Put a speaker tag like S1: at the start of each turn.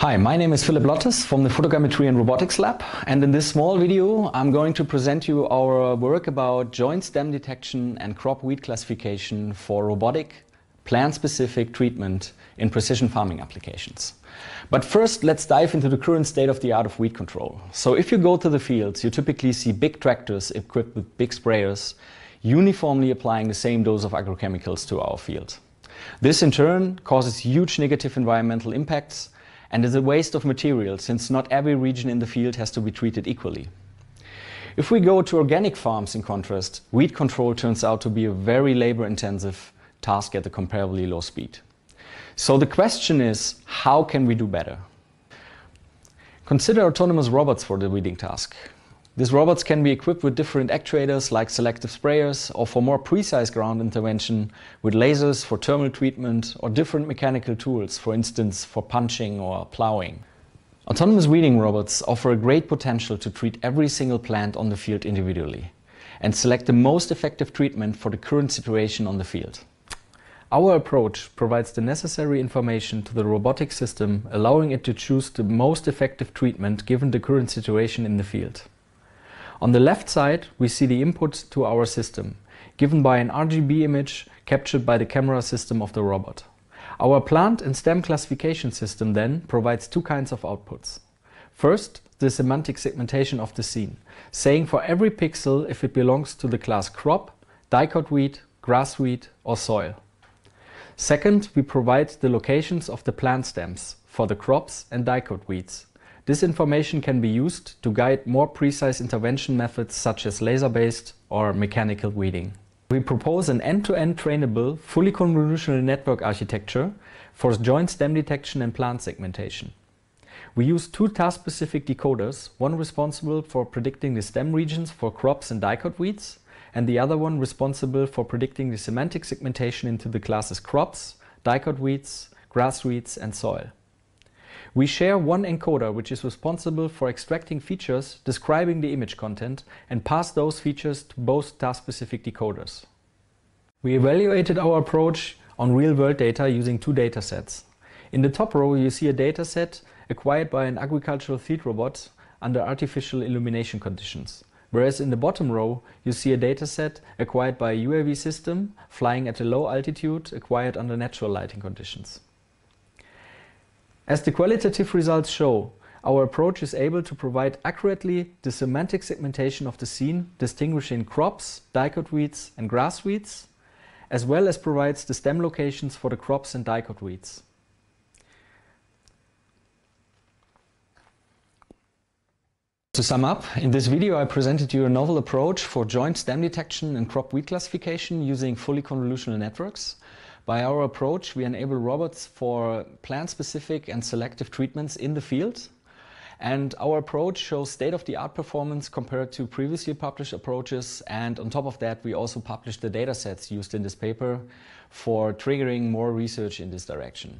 S1: Hi, my name is Philipp Lottes from the Photogrammetry and Robotics Lab and in this small video I'm going to present you our work about joint stem detection and crop weed classification for robotic plant-specific treatment in precision farming applications. But first let's dive into the current state of the art of weed control. So if you go to the fields you typically see big tractors equipped with big sprayers uniformly applying the same dose of agrochemicals to our field. This in turn causes huge negative environmental impacts and is a waste of material since not every region in the field has to be treated equally. If we go to organic farms in contrast, weed control turns out to be a very labor intensive task at a comparably low speed. So the question is, how can we do better? Consider autonomous robots for the weeding task. These robots can be equipped with different actuators like selective sprayers or for more precise ground intervention with lasers for thermal treatment or different mechanical tools, for instance for punching or plowing. Autonomous weeding robots offer a great potential to treat every single plant on the field individually and select the most effective treatment for the current situation on the field. Our approach provides the necessary information to the robotic system, allowing it to choose the most effective treatment given the current situation in the field. On the left side, we see the input to our system, given by an RGB image captured by the camera system of the robot. Our plant and stem classification system then provides two kinds of outputs. First, the semantic segmentation of the scene, saying for every pixel if it belongs to the class crop, dicot weed, grass weed or soil. Second, we provide the locations of the plant stems for the crops and dicot weeds, this information can be used to guide more precise intervention methods such as laser-based or mechanical weeding. We propose an end-to-end -end trainable, fully convolutional network architecture for joint stem detection and plant segmentation. We use two task-specific decoders, one responsible for predicting the stem regions for crops and dicot weeds, and the other one responsible for predicting the semantic segmentation into the classes crops, dicot weeds, grass weeds and soil. We share one encoder which is responsible for extracting features describing the image content and pass those features to both task-specific decoders. We evaluated our approach on real-world data using two datasets. In the top row you see a dataset acquired by an agricultural field robot under artificial illumination conditions. Whereas in the bottom row you see a dataset acquired by a UAV system flying at a low altitude acquired under natural lighting conditions. As the qualitative results show, our approach is able to provide accurately the semantic segmentation of the scene, distinguishing crops, dicot weeds and grass weeds, as well as provides the stem locations for the crops and dicot weeds. To sum up, in this video I presented you a novel approach for joint stem detection and crop weed classification using fully convolutional networks. By our approach, we enable robots for plant-specific and selective treatments in the field. And our approach shows state-of-the-art performance compared to previously published approaches. And on top of that, we also published the datasets used in this paper for triggering more research in this direction.